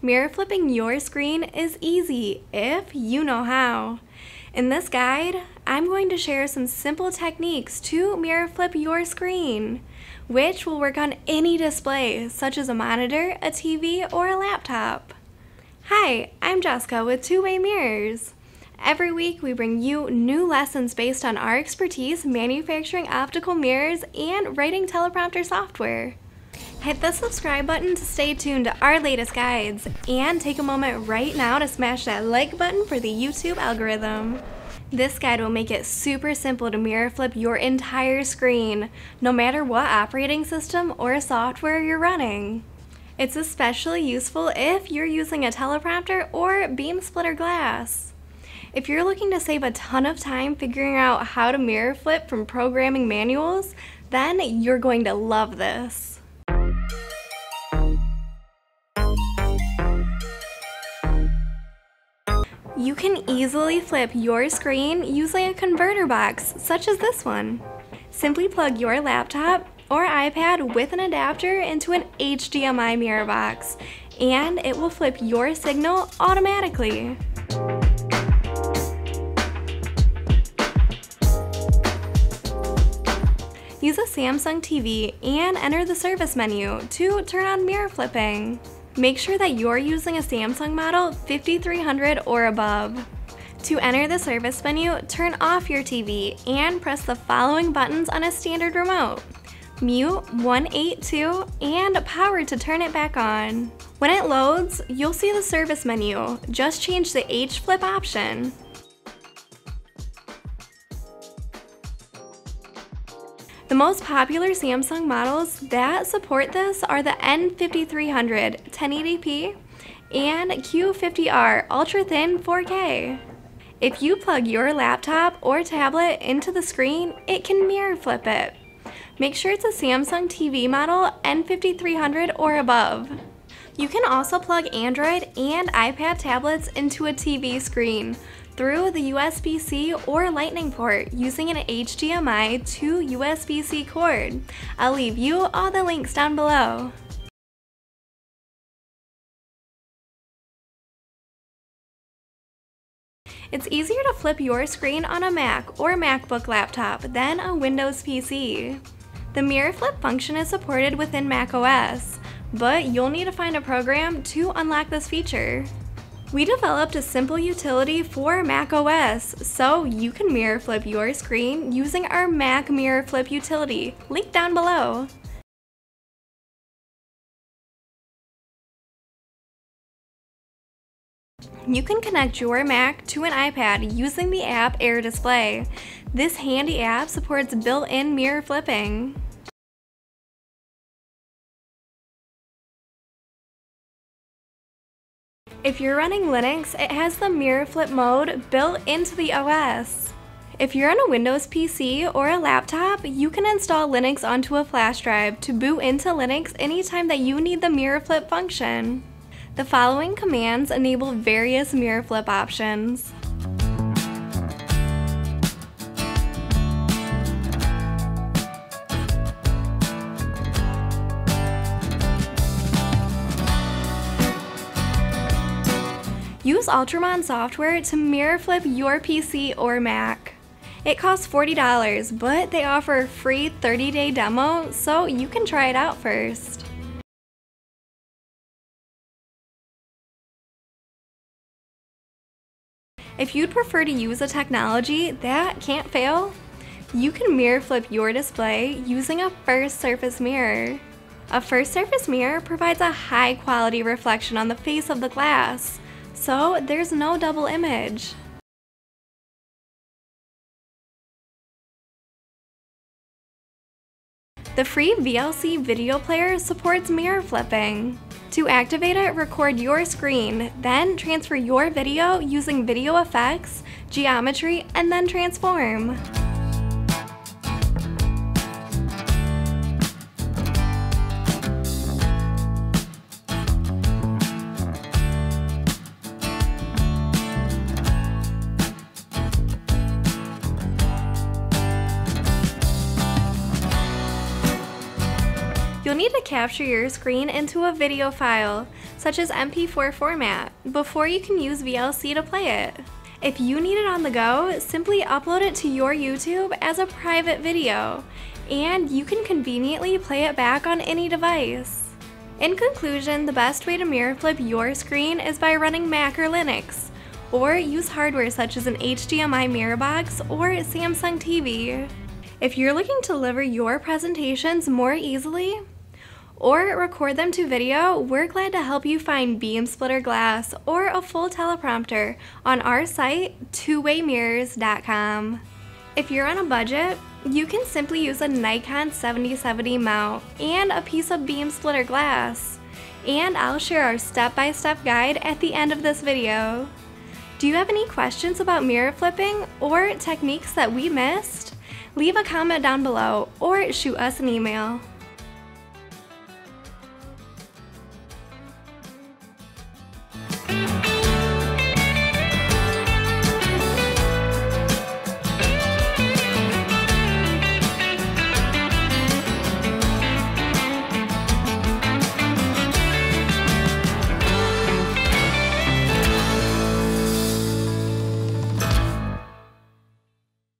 Mirror flipping your screen is easy if you know how. In this guide, I'm going to share some simple techniques to mirror flip your screen, which will work on any display, such as a monitor, a TV, or a laptop. Hi, I'm Jessica with Two Way Mirrors. Every week, we bring you new lessons based on our expertise manufacturing optical mirrors and writing teleprompter software. Hit the subscribe button to stay tuned to our latest guides, and take a moment right now to smash that like button for the YouTube algorithm. This guide will make it super simple to mirror flip your entire screen, no matter what operating system or software you're running. It's especially useful if you're using a teleprompter or beam splitter glass. If you're looking to save a ton of time figuring out how to mirror flip from programming manuals, then you're going to love this. You can easily flip your screen using a converter box, such as this one. Simply plug your laptop or iPad with an adapter into an HDMI mirror box, and it will flip your signal automatically. Use a Samsung TV and enter the service menu to turn on mirror flipping. Make sure that you're using a Samsung model 5300 or above. To enter the service menu, turn off your TV and press the following buttons on a standard remote. Mute 182 and power to turn it back on. When it loads, you'll see the service menu. Just change the H flip option. Most popular Samsung models that support this are the N5300 1080p and Q50R Ultra Thin 4K. If you plug your laptop or tablet into the screen, it can mirror flip it. Make sure it's a Samsung TV model N5300 or above. You can also plug Android and iPad tablets into a TV screen, through the USB-C or Lightning port using an HDMI to USB-C cord. I'll leave you all the links down below. It's easier to flip your screen on a Mac or MacBook laptop than a Windows PC. The mirror flip function is supported within macOS, but you'll need to find a program to unlock this feature. We developed a simple utility for Mac OS, so you can mirror flip your screen using our Mac Mirror Flip utility, link down below. You can connect your Mac to an iPad using the app Air Display. This handy app supports built-in mirror flipping. If you're running Linux, it has the mirror flip mode built into the OS. If you're on a Windows PC or a laptop, you can install Linux onto a flash drive to boot into Linux anytime that you need the mirror flip function. The following commands enable various mirror flip options. Use Ultramon software to mirror flip your PC or Mac. It costs $40, but they offer a free 30-day demo, so you can try it out first. If you'd prefer to use a technology that can't fail, you can mirror flip your display using a first surface mirror. A first surface mirror provides a high quality reflection on the face of the glass, so there's no double image. The free VLC video player supports mirror flipping. To activate it, record your screen, then transfer your video using video effects, geometry, and then transform. Need to capture your screen into a video file. such as MP4 format, before you can use VLC to play it. If you need it on the go, simply upload it to your YouTube as a private video, and you can conveniently play it back on any device. In conclusion, the best way to mirror flip your screen is by running Mac or Linux, or use hardware such as an HDMI mirror box or Samsung TV. If you're looking to deliver your presentations more easily, or record them to video, we're glad to help you find beam splitter glass or a full teleprompter on our site, twowaymirrors.com. If you're on a budget, you can simply use a Nikon 7070 mount and a piece of beam splitter glass. And I'll share our step-by-step -step guide at the end of this video. Do you have any questions about mirror flipping or techniques that we missed? Leave a comment down below or shoot us an email.